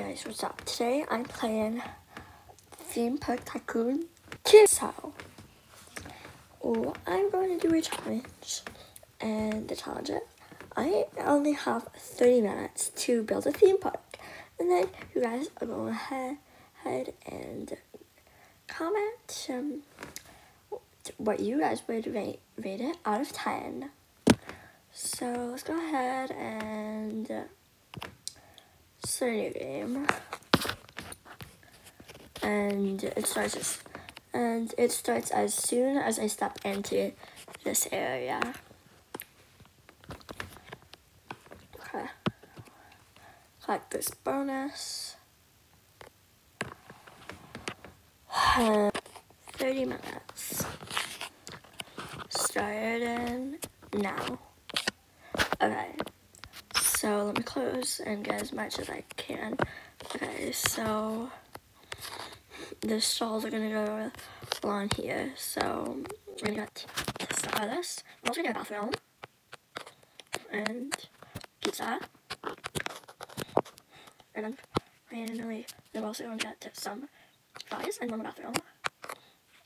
guys, what's up? Today I'm playing Theme Park Tycoon 2. So, oh, I'm going to do a challenge. And the challenge is, I only have 30 minutes to build a theme park. And then you guys are going ahead, ahead and comment um, what you guys would rate, rate it out of 10. So let's go ahead and start a new game. And it starts as, and it starts as soon as I step into this area. Okay. Collect this bonus. 30 minutes. Starting now. Okay. So let me close and get as much as I can. Okay, so the stalls are gonna go along here. So we're gonna get this. I'm also gonna get a bathroom and pizza. And then randomly I'm also going to get some fries and one bathroom.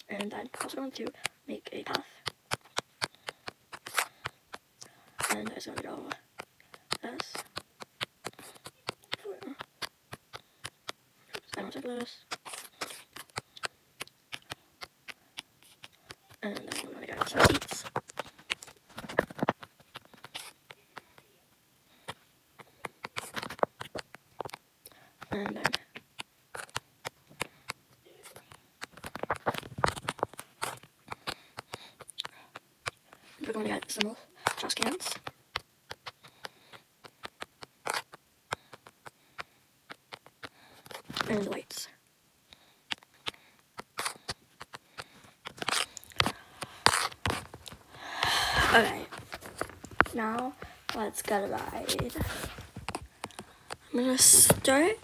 And I'm also going to make a path. And there's gonna go this. And And then we're gonna get some seats. And then we're going to get some trash cans. Lights. Okay. Now let's get a ride. I'm gonna start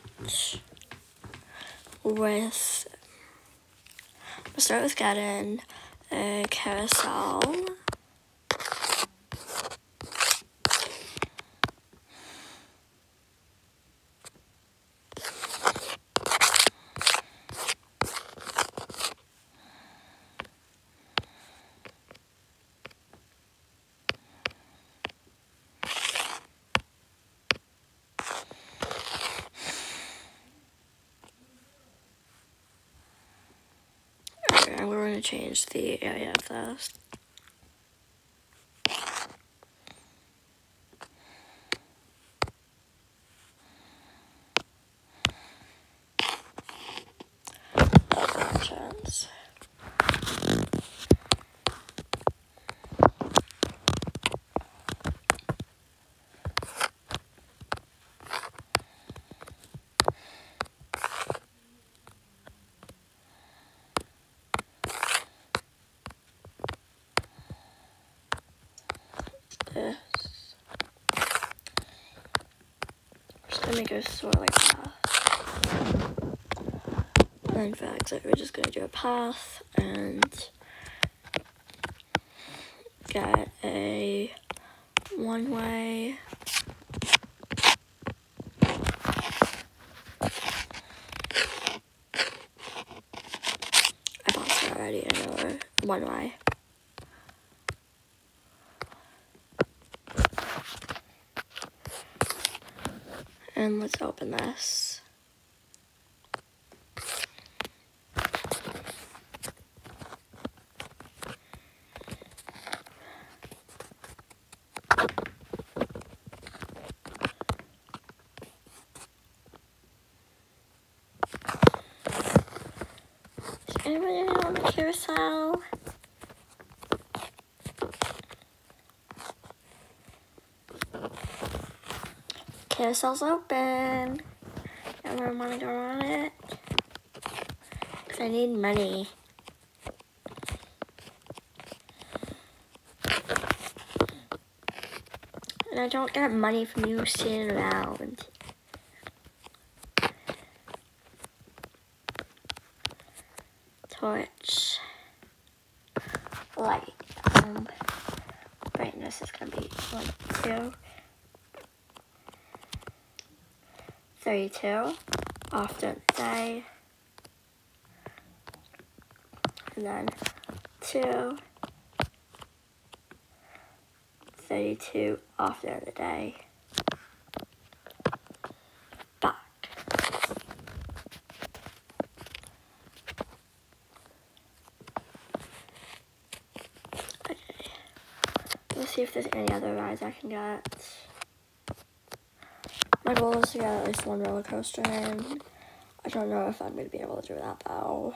with I'll start with getting a carousel. Okay, and we're going to change the area of. Options. this. Just gonna make it sort of like. And in fact, we're just gonna do a path and get a one way. I it already, know, one way. And let's open this. Is anybody on the carousel? Carousel's open. Everyone wanna go on it? Cause I need money. And I don't get money from you sitting around. Torch. Light. Um, brightness is gonna be one, two. 32 after the day, and then 2, 32 after the day, back. Let's see if there's any other rides I can get. My goal is to get at least one roller coaster in. I don't know if I'm going to be able to do that though.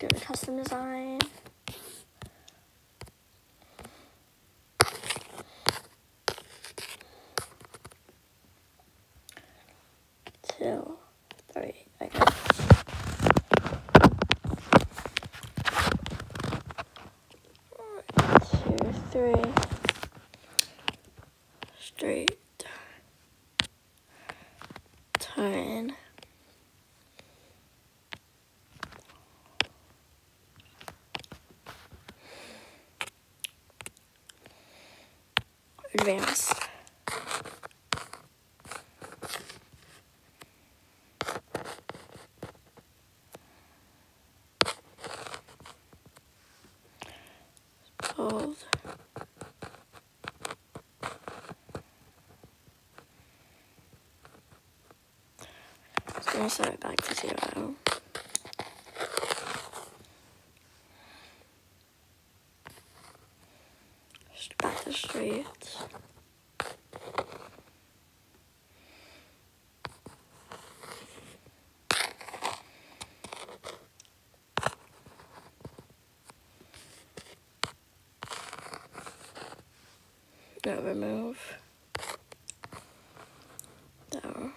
Let's go to custom design. Two, three, two, three. Straight. Turn. Advance. Hold. It's gonna set it back to zero. Back to straight. No, remove. Down.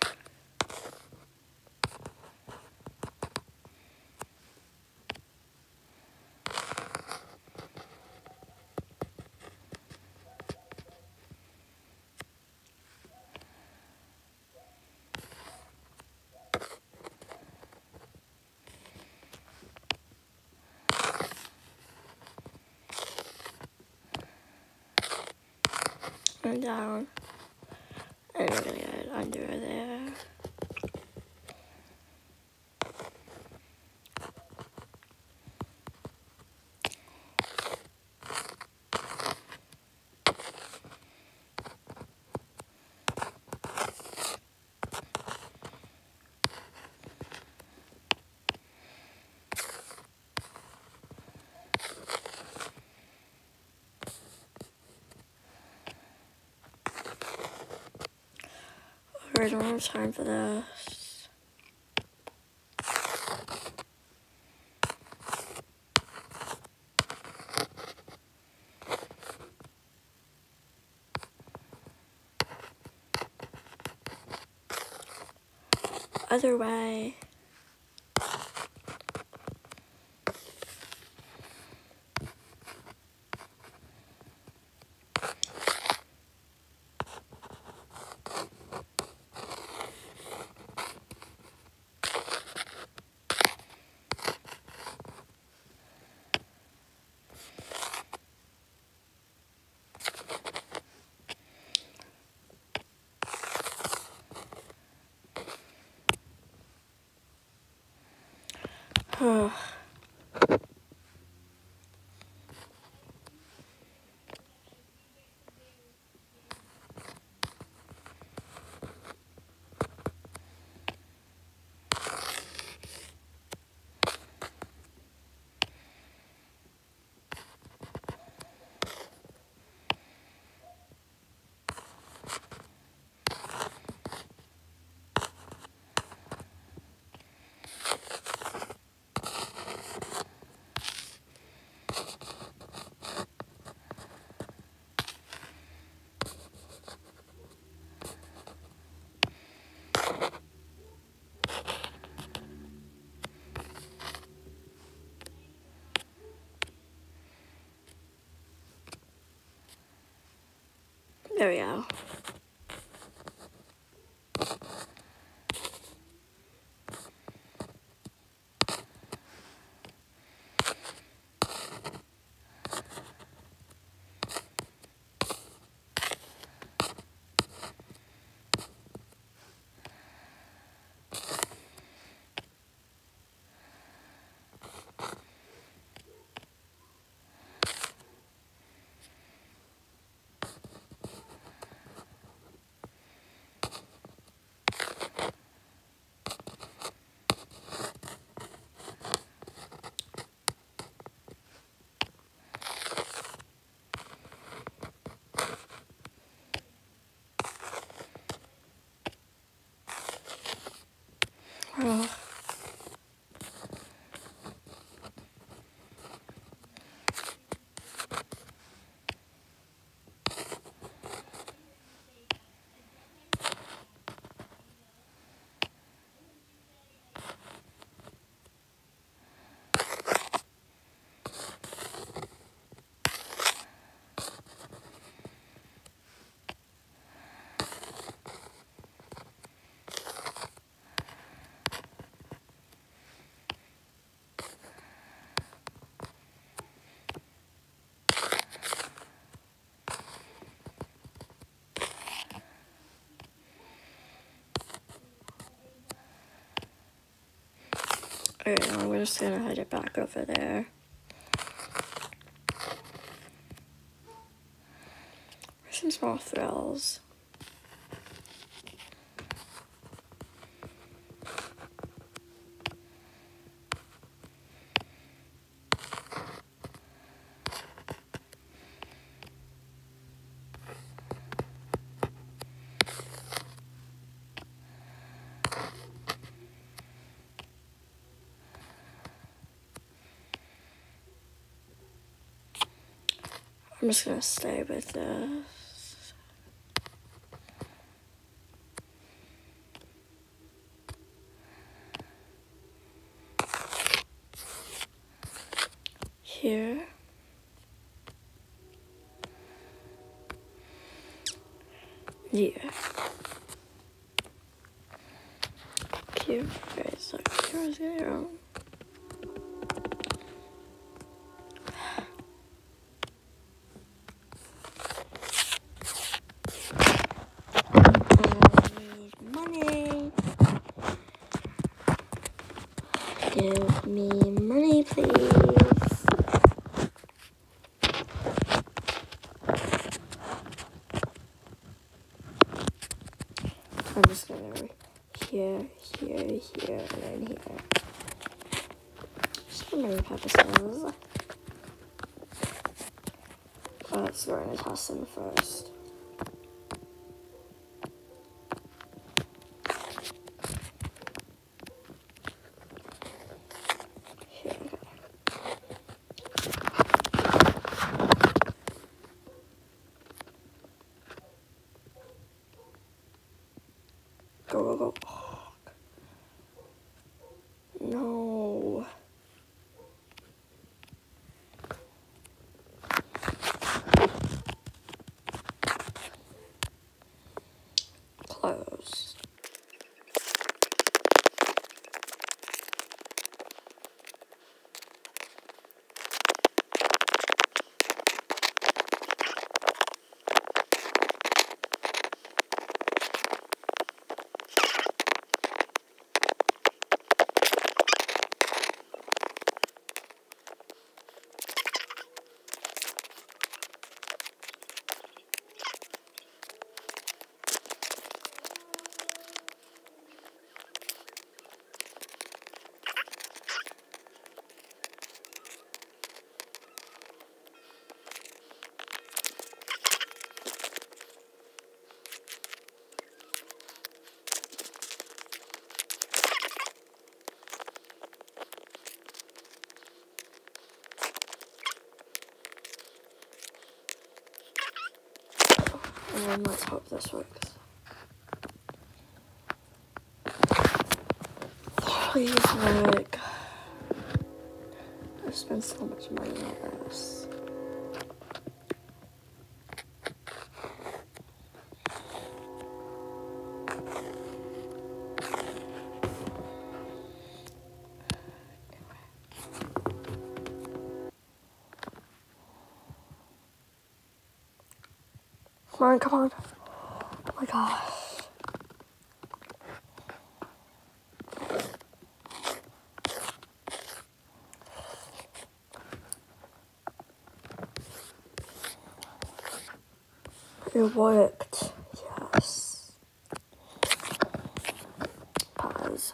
Down. And we're gonna get it under there. I don't have time for this. Other way. Oh. There we go. Oh. Alright, I'm just gonna head it back over there. Some small thrills. I'm just gonna stay with this. Here. Here. Here, guys, like, here's zero. money. Give me money, please. I'm just gonna go here, here, here, and then here. Just for many purposes. But we're gonna toss oh, them first. then let's hope this works. Please work. I've spent so much money on this. Come on, come on. Oh my gosh. It worked. Yes. Pause.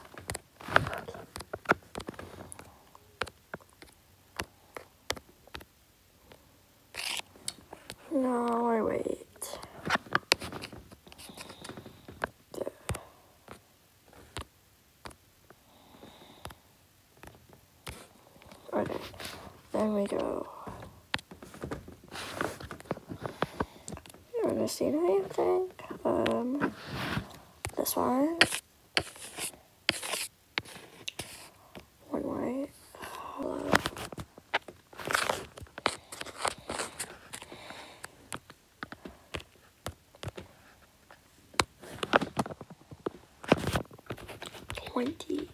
No, I wait. There. Okay, then we go. You're gonna see anything? Um, this one. One white. Hello. Twenty.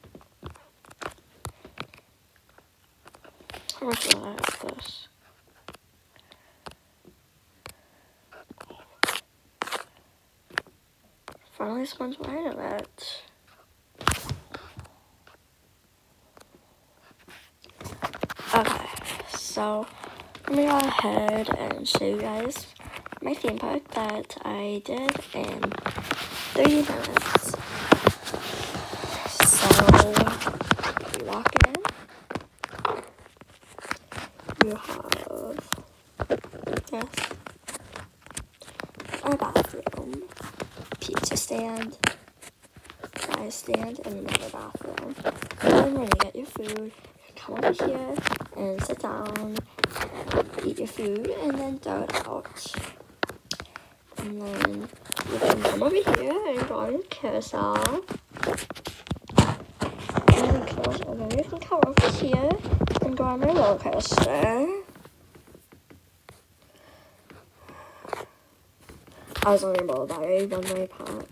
Will I have this? Finally, someone's wearing it. Okay, so let me go ahead and show you guys my theme park that I did in 30 minutes. So, you walk in, you have, yes, a bathroom, pizza stand, fry stand, and another bathroom. And when you get your food, come over here and sit down, eat your food, and then throw it out. And then you can come over here and go on your carousel. And then, close, then you can come over here and go on my roller coaster. I was on Rainbow Diary, one my pot.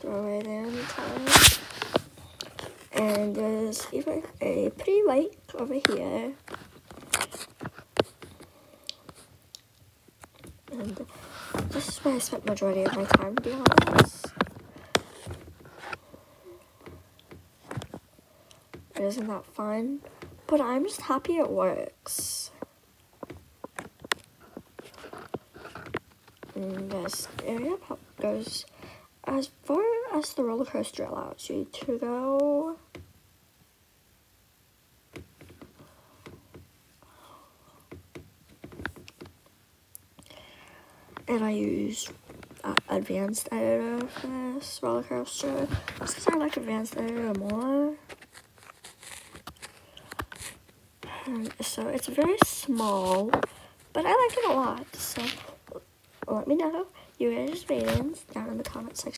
Throw it in time. And there's even a pretty lake over here. And this is where I spent majority of my time, to be honest. Isn't that fun? But I'm just happy it works. And this area goes as far as the roller coaster allows you to go. And I use uh, advanced editor for this roller coaster because I like advanced editor more. And so it's very small, but I like it a lot. So let me know your ratings down in the comment section.